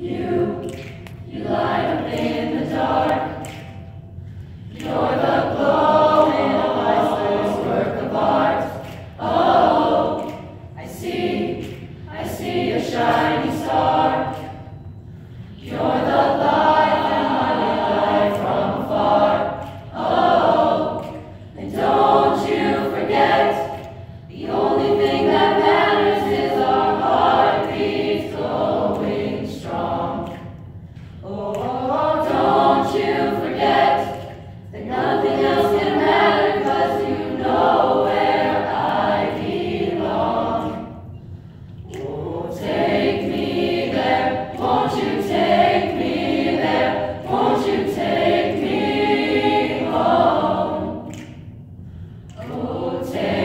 You yeah